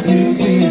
to feel.